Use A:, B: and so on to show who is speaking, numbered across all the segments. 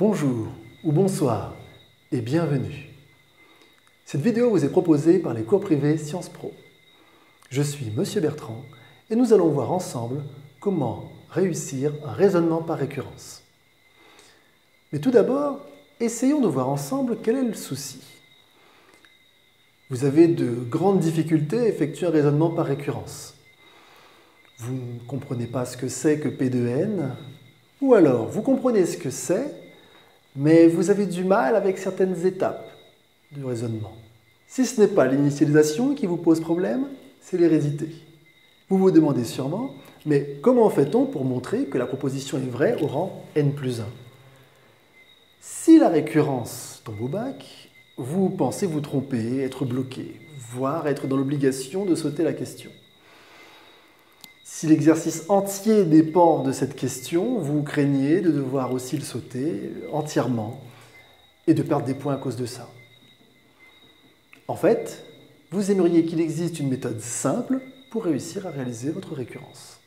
A: Bonjour ou bonsoir et bienvenue. Cette vidéo vous est proposée par les cours privés Sciences Pro. Je suis Monsieur Bertrand et nous allons voir ensemble comment réussir un raisonnement par récurrence. Mais tout d'abord, essayons de voir ensemble quel est le souci. Vous avez de grandes difficultés à effectuer un raisonnement par récurrence. Vous ne comprenez pas ce que c'est que P de n, ou alors vous comprenez ce que c'est, mais vous avez du mal avec certaines étapes du raisonnement. Si ce n'est pas l'initialisation qui vous pose problème, c'est l'hérédité. Vous vous demandez sûrement, mais comment fait-on pour montrer que la proposition est vraie au rang n plus 1 Si la récurrence tombe au bac, vous pensez vous tromper, être bloqué, voire être dans l'obligation de sauter la question. Si l'exercice entier dépend de cette question, vous craignez de devoir aussi le sauter entièrement et de perdre des points à cause de ça. En fait, vous aimeriez qu'il existe une méthode simple pour réussir à réaliser votre récurrence.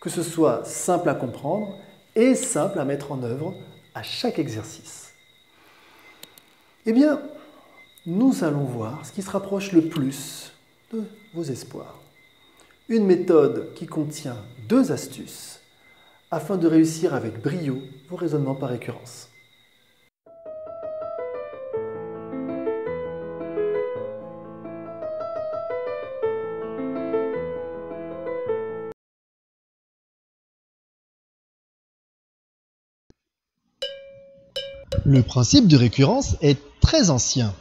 A: Que ce soit simple à comprendre et simple à mettre en œuvre à chaque exercice. Eh bien, nous allons voir ce qui se rapproche le plus de vos espoirs une méthode qui contient deux astuces afin de réussir avec brio vos raisonnements par récurrence.
B: Le principe de récurrence est très ancien.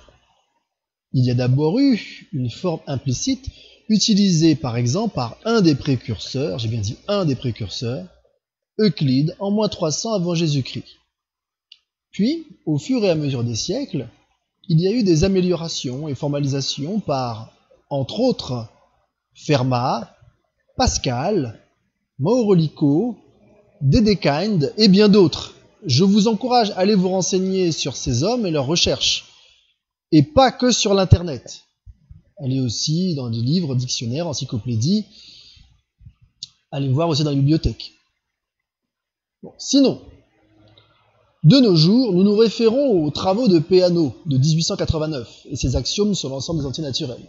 B: Il y a d'abord eu une forme implicite utilisé par exemple par un des précurseurs, j'ai bien dit un des précurseurs, Euclide en moins 300 avant Jésus-Christ. Puis, au fur et à mesure des siècles, il y a eu des améliorations et formalisations par, entre autres, Fermat, Pascal, Maurolico, Dedekind et bien d'autres. Je vous encourage à aller vous renseigner sur ces hommes et leurs recherches, et pas que sur l'Internet. Allez aussi dans des livres, dictionnaires, encyclopédies. Allez voir aussi dans les bibliothèques. Sinon, de nos jours, nous nous référons aux travaux de Peano de 1889 et ses axiomes sur l'ensemble des entiers naturels.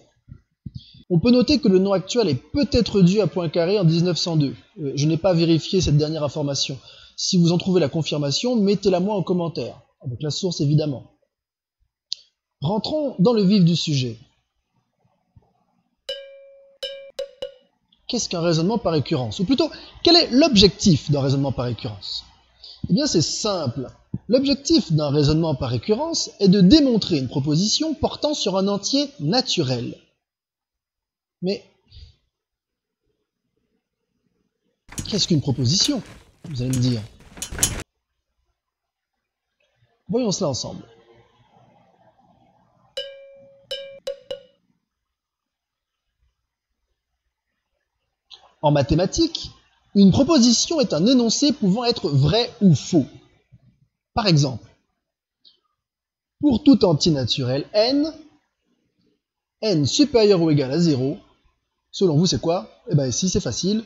B: On peut noter que le nom actuel est peut-être dû à Poincaré en 1902. Euh, je n'ai pas vérifié cette dernière information. Si vous en trouvez la confirmation, mettez-la moi en commentaire, avec la source évidemment. Rentrons dans le vif du sujet. Qu'est-ce qu'un raisonnement par récurrence? Ou plutôt, quel est l'objectif d'un raisonnement par récurrence? Eh bien, c'est simple. L'objectif d'un raisonnement par récurrence est de démontrer une proposition portant sur un entier naturel. Mais qu'est-ce qu'une proposition Vous allez me dire? Voyons cela ensemble. En mathématiques, une proposition est un énoncé pouvant être vrai ou faux. Par exemple, pour tout entier naturel n, n supérieur ou égal à 0, selon vous c'est quoi? Eh bien ici c'est facile,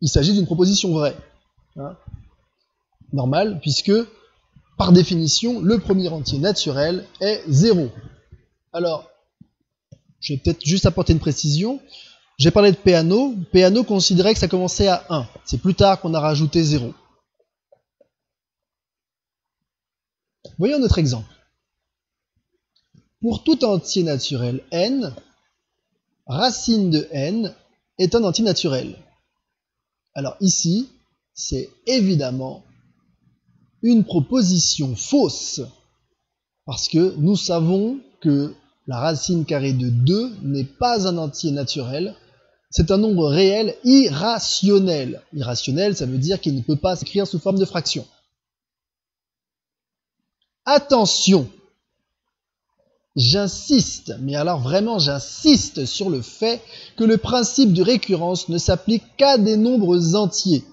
B: il s'agit d'une proposition vraie. Hein Normal, puisque par définition, le premier entier naturel est 0. Alors, je vais peut-être juste apporter une précision. J'ai parlé de Peano. Peano considérait que ça commençait à 1. C'est plus tard qu'on a rajouté 0. Voyons notre exemple. Pour tout entier naturel n, racine de n est un entier naturel. Alors ici, c'est évidemment une proposition fausse, parce que nous savons que la racine carrée de 2 n'est pas un entier naturel, c'est un nombre réel irrationnel. Irrationnel, ça veut dire qu'il ne peut pas s'écrire sous forme de fraction. Attention J'insiste, mais alors vraiment j'insiste sur le fait que le principe de récurrence ne s'applique qu'à des nombres entiers.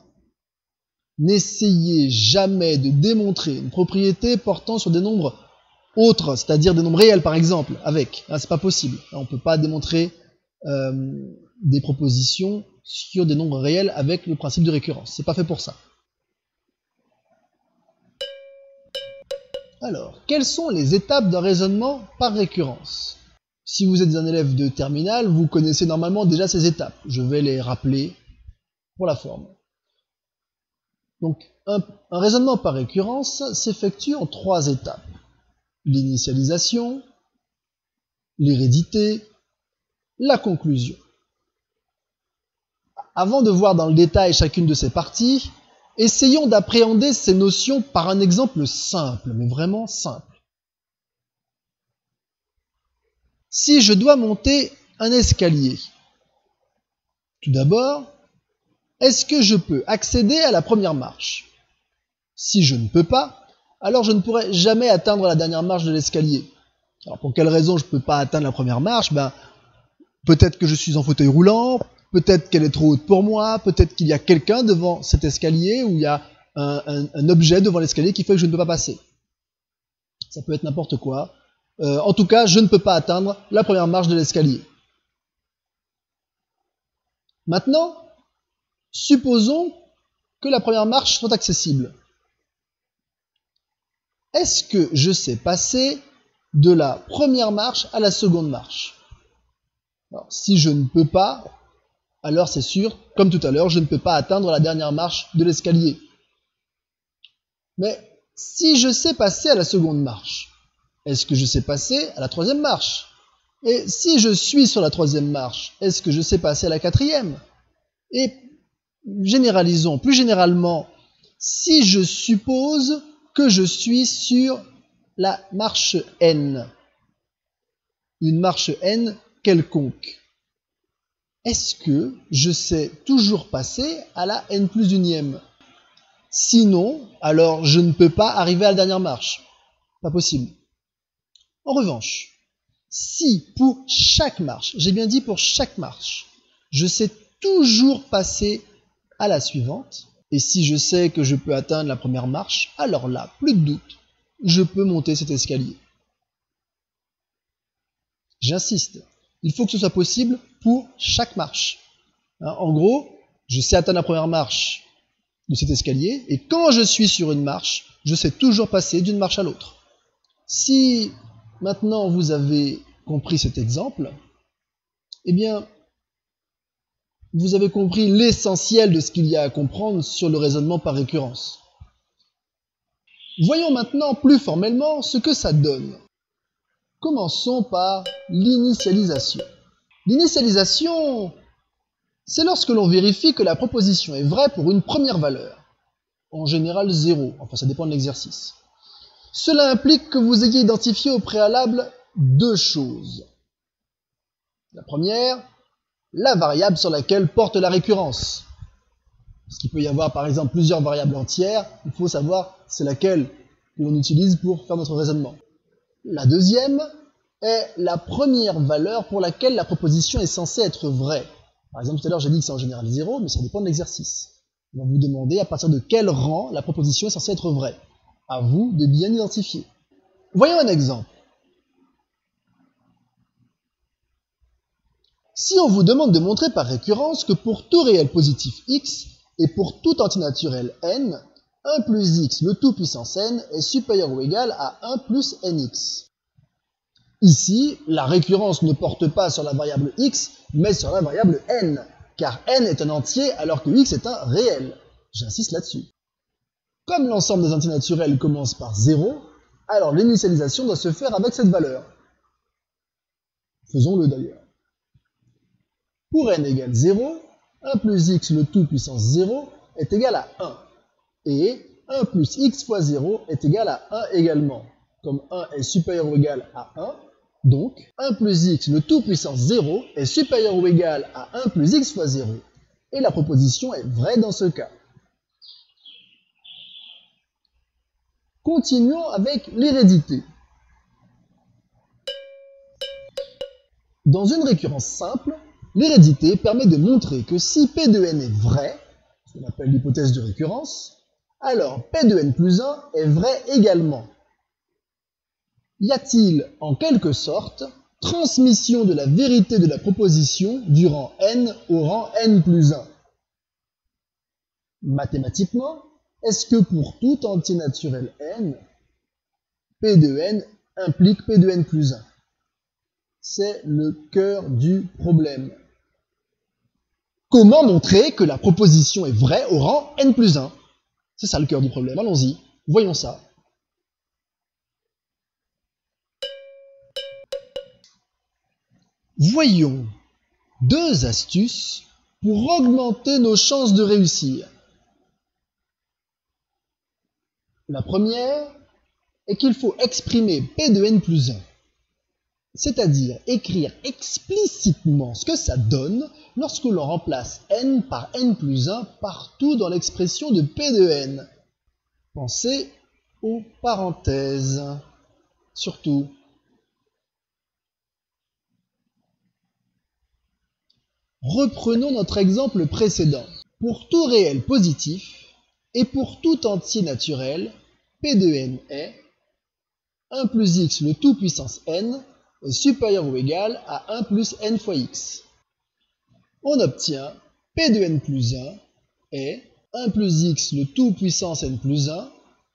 B: N'essayez jamais de démontrer une propriété portant sur des nombres autres, c'est-à-dire des nombres réels par exemple, avec. Ce c'est pas possible. On ne peut pas démontrer euh, des propositions sur des nombres réels avec le principe de récurrence. C'est pas fait pour ça. Alors, quelles sont les étapes d'un raisonnement par récurrence? Si vous êtes un élève de terminale, vous connaissez normalement déjà ces étapes. Je vais les rappeler pour la forme. Donc, un, un raisonnement par récurrence s'effectue en trois étapes. L'initialisation, l'hérédité, la conclusion. Avant de voir dans le détail chacune de ces parties, essayons d'appréhender ces notions par un exemple simple, mais vraiment simple. Si je dois monter un escalier, tout d'abord, est-ce que je peux accéder à la première marche? Si je ne peux pas, alors je ne pourrai jamais atteindre la dernière marche de l'escalier. Alors pour quelle raison je ne peux pas atteindre la première marche? Ben, Peut-être que je suis en fauteuil roulant, peut-être qu'elle est trop haute pour moi, peut-être qu'il y a quelqu'un devant cet escalier ou il y a un, objet devant l'escalier qui fait que je ne peux pas passer. Ça peut être n'importe quoi. Euh, en tout cas, je ne peux pas atteindre la première marche de l'escalier. Maintenant, supposons que la première marche soit accessible. Est-ce que je sais passer de la première marche à la seconde marche? Si je ne peux pas, alors c'est sûr, comme tout à l'heure, je ne peux pas atteindre la dernière marche de l'escalier. Mais si je sais passer à la seconde marche, est-ce que je sais passer à la troisième marche? Et si je suis sur la troisième marche, est-ce que je sais passer à la quatrième? Et généralisons, plus généralement, si je suppose que je suis sur la marche n, une marche n quelconque, est-ce que je sais toujours passer à la n plus unième Sinon, alors je ne peux pas arriver à la dernière marche. Pas possible. En revanche, si pour chaque marche, j'ai bien dit pour chaque marche, je sais toujours passer à la suivante, et si je sais que je peux atteindre la première marche, alors là, plus de doute, je peux monter cet escalier. J'insiste, il faut que ce soit possible pour chaque marche. Hein, en gros, je sais atteindre la première marche de cet escalier, et quand je suis sur une marche, je sais toujours passer d'une marche à l'autre. Si maintenant vous avez compris cet exemple, eh bien, vous avez compris l'essentiel de ce qu'il y a à comprendre sur le raisonnement par récurrence. Voyons maintenant plus formellement ce que ça donne. Commençons par l'initialisation. L'initialisation, c'est lorsque l'on vérifie que la proposition est vraie pour une première valeur, en général 0, enfin ça dépend de l'exercice. Cela implique que vous ayez identifié au préalable deux choses. La première, la variable sur laquelle porte la récurrence. Parce qu'il peut y avoir par exemple plusieurs variables entières, il faut savoir c'est laquelle que l'on utilise pour faire notre raisonnement. La deuxième est la première valeur pour laquelle la proposition est censée être vraie. Par exemple, tout à l'heure j'ai dit que c'est en général 0, mais ça dépend de l'exercice. On va vous demander à partir de quel rang la proposition est censée être vraie. À vous de bien identifier. Voyons un exemple. Si on vous demande de montrer par récurrence que pour tout réel positif x et pour tout antinaturel n, 1 plus x le tout puissance n est supérieur ou égal à 1 plus nx. Ici, la récurrence ne porte pas sur la variable x, mais sur la variable n, car n est un entier alors que x est un réel. J'insiste là-dessus. Comme l'ensemble des antinaturels commence par 0, alors l'initialisation doit se faire avec cette valeur. Faisons-le d'ailleurs. Pour n égale 0, 1 plus x le tout puissance 0 est égal à 1. Et 1 plus x fois 0 est égal à 1 également. Comme 1 est supérieur ou égal à 1, donc 1 plus x le tout puissance 0 est supérieur ou égal à 1 plus x fois 0. Et la proposition est vraie dans ce cas. Continuons avec l'hérédité. Dans une récurrence simple, L'hérédité permet de montrer que si P de n est vrai, ce qu'on appelle l'hypothèse de récurrence, alors P de n plus 1 est vrai également. Y a-t-il, en quelque sorte, transmission de la vérité de la proposition du rang n au rang n plus 1 Mathématiquement, est-ce que pour tout entier naturel n, P de n implique P de n plus 1. C'est le cœur du problème. Comment montrer que la proposition est vraie au rang n plus 1 C'est ça le cœur du problème. Allons-y, voyons ça. Voyons deux astuces pour augmenter nos chances de réussir. La première est qu'il faut exprimer P de n plus 1, c'est-à-dire écrire explicitement ce que ça donne lorsque l'on remplace n par n plus 1 partout dans l'expression de P de n. Pensez aux parenthèses, surtout. Reprenons notre exemple précédent. Pour tout réel positif, et pour tout entier naturel, P de n est 1 plus x le tout puissance n supérieur ou égal à 1 plus n fois x. On obtient P de n plus 1 est 1 plus x le tout puissance n plus 1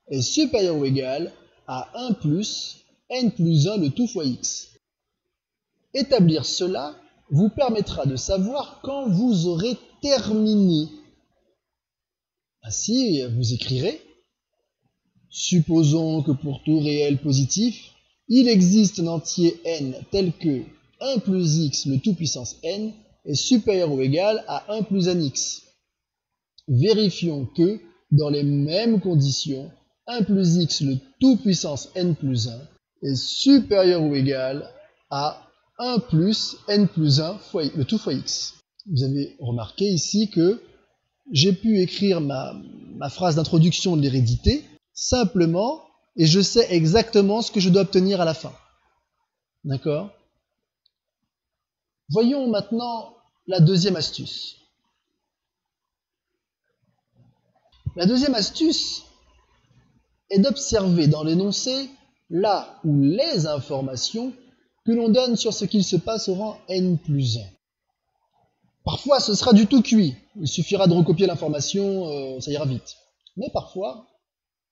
B: est supérieur ou égal à 1 plus n plus 1 le tout fois x. Établir cela vous permettra de savoir quand vous aurez terminé ainsi, vous écrirez Supposons que pour tout réel positif, il existe un entier n tel que 1 plus x le tout puissance n est supérieur ou égal à 1 plus nx. Vérifions que, dans les mêmes conditions, 1 plus x le tout puissance n plus 1 est supérieur ou égal à 1 plus n plus 1 fois le tout fois x. Vous avez remarqué ici que j'ai pu écrire ma, phrase d'introduction de l'hérédité simplement et je sais exactement ce que je dois obtenir à la fin. D'accord? Voyons maintenant la deuxième astuce. La deuxième astuce est d'observer dans l'énoncé là où les informations que l'on donne sur ce qu'il se passe au rang n plus 1. Parfois, ce sera du tout cuit. Il suffira de recopier l'information, euh, ça ira vite. Mais parfois,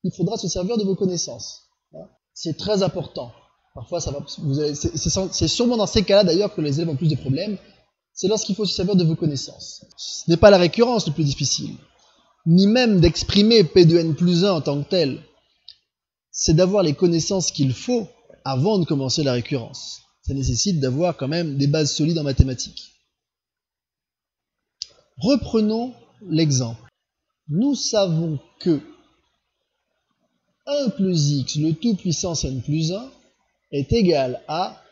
B: il faudra se servir de vos connaissances. C'est très important. Parfois. C'est sûrement dans ces cas-là d'ailleurs que les élèves ont plus de problèmes. C'est lorsqu'il faut se servir de vos connaissances. Ce n'est pas la récurrence le plus difficile, ni même d'exprimer P de n plus 1 en tant que tel. C'est d'avoir les connaissances qu'il faut avant de commencer la récurrence. Ça nécessite d'avoir quand même des bases solides en mathématiques. Reprenons l'exemple. Nous savons que 1 plus x le tout puissance n plus 1 est égal à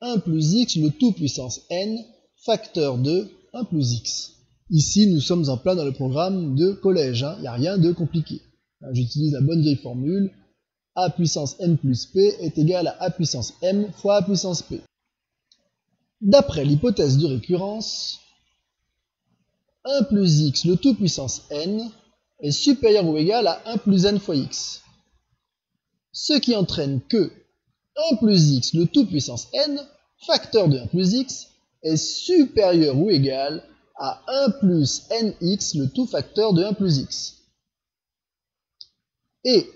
B: 1 plus x le tout puissance n facteur de 1 plus x. Ici, nous sommes en plein dans le programme de collège, hein. il n'y a rien de compliqué. J'utilise la bonne vieille formule, a puissance n plus p est égal à a puissance m fois a puissance p. D'après l'hypothèse de récurrence, 1 plus x le tout puissance n est supérieur ou égal à 1 plus n fois x. Ce qui entraîne que 1 plus x le tout puissance n, facteur de 1 plus x, est supérieur ou égal à 1 plus nx le tout facteur de 1 plus x. Et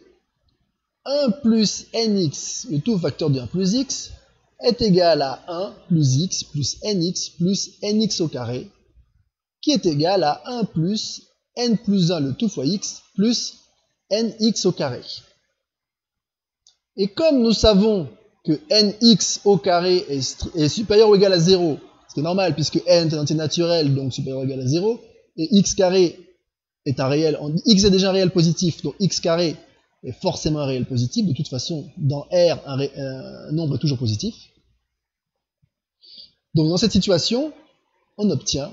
B: 1 plus nx le tout facteur de 1 plus x est égal à 1 plus x plus nx plus nx au carré qui est égal à 1 plus n plus 1 le tout fois x plus nx au carré. Et comme nous savons que nx au carré est, supérieur ou égal à 0, ce qui est normal puisque n est un entier naturel, donc supérieur ou égal à 0, et x carré est un réel, x est déjà un réel positif, donc x carré est forcément un réel positif, de toute façon, dans R, un, un nombre est toujours positif. Donc dans cette situation, on obtient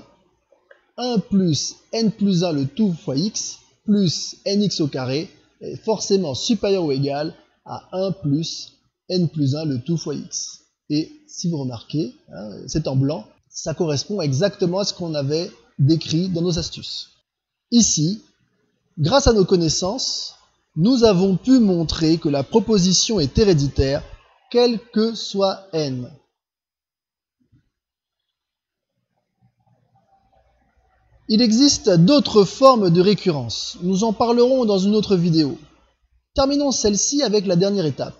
B: 1 plus n plus 1 le tout fois x plus nx au carré est forcément supérieur ou égal à 1 plus n plus 1 le tout fois x. Et si vous remarquez, hein, c'est en blanc, ça correspond exactement à ce qu'on avait décrit dans nos astuces. Ici, grâce à nos connaissances, nous avons pu montrer que la proposition est héréditaire, quel que soit n. Il existe d'autres formes de récurrence. Nous en parlerons dans une autre vidéo. Terminons celle-ci avec la dernière étape.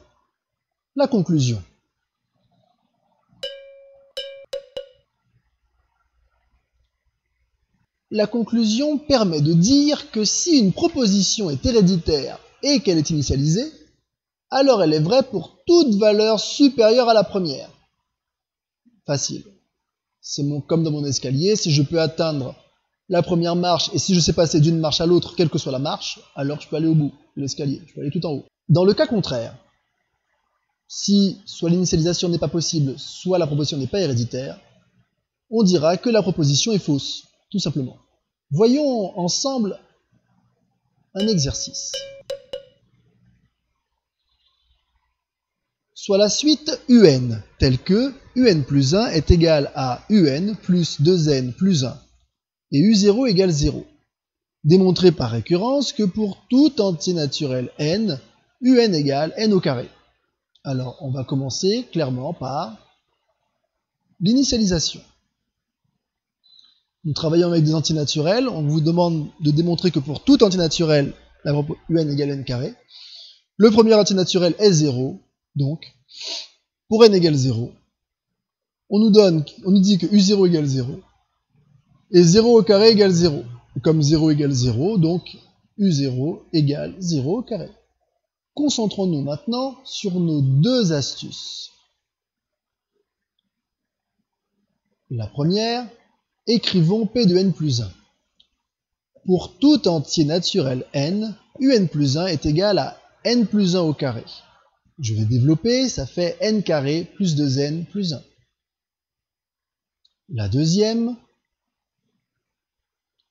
B: La conclusion. La conclusion permet de dire que si une proposition est héréditaire et qu'elle est initialisée, alors elle est vraie pour toute valeur supérieure à la première. Facile. C'est comme dans mon escalier, si je peux atteindre la première marche et si je sais passer d'une marche à l'autre, quelle que soit la marche, alors je peux aller au bout de l'escalier, je peux aller tout en haut. Dans le cas contraire, si soit l'initialisation n'est pas possible, soit la proposition n'est pas héréditaire, on dira que la proposition est fausse, tout simplement. Voyons ensemble un exercice. Soit la suite un, telle que un plus 1 est égal à un plus 2n plus 1 et u0 égale 0. Démontrer par récurrence que pour tout entier naturel n, un égale n au carré. Alors, on va commencer clairement par l'initialisation. Nous travaillons avec des antinaturels. On vous demande de démontrer que pour tout antinaturel, la un égale n carré. Le premier antinaturel est 0. Donc, pour n égale 0, on nous, donne, on nous dit que u0 égale 0. Et 0 au carré égale 0. comme 0 égale 0, donc u0 égale 0 au carré. Concentrons-nous maintenant sur nos deux astuces. La première, écrivons P de n plus 1. Pour tout entier naturel n, un plus 1 est égal à n plus 1 au carré. Je vais développer, ça fait n carré plus 2n plus 1. La deuxième,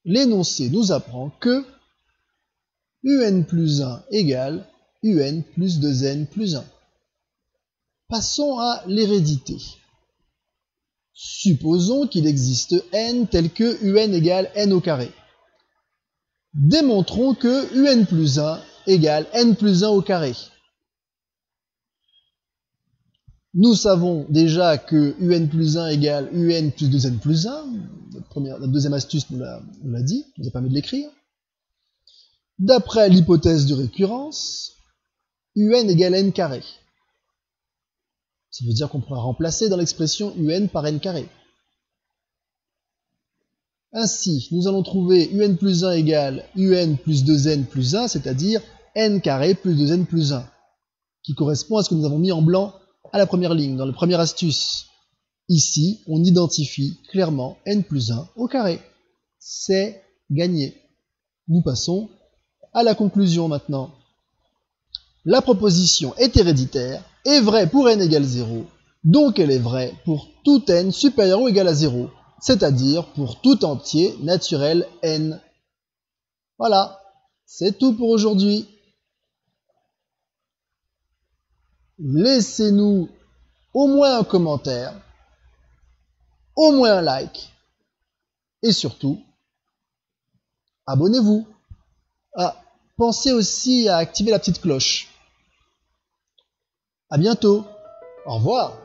B: l'énoncé nous apprend que un plus 1 égale un plus 2n plus 1. Passons à l'hérédité. Supposons qu'il existe n tel que un égale n au carré. Démontrons que un plus 1 égale n plus 1 au carré. Nous savons déjà que un plus 1 égale un plus 2n plus 1. la deuxième astuce nous l'a dit, nous a permis de l'écrire. D'après l'hypothèse de récurrence, un égale n carré. Ça veut dire qu'on pourra remplacer dans l'expression un par n carré. Ainsi, nous allons trouver un plus 1 égale un plus 2n plus 1, c'est-à-dire n carré plus 2n plus 1, qui correspond à ce que nous avons mis en blanc à la première ligne, dans la première astuce. Ici, on identifie clairement n plus 1 au carré. C'est gagné. Nous passons à la conclusion maintenant la proposition est héréditaire, est vraie pour n égale 0, donc elle est vraie pour tout n supérieur ou égal à 0, c'est-à-dire pour tout entier naturel n. Voilà, c'est tout pour aujourd'hui. Laissez-nous au moins un commentaire, au moins un like, et surtout, abonnez-vous. Ah, pensez aussi à activer la petite cloche. À bientôt. Au revoir.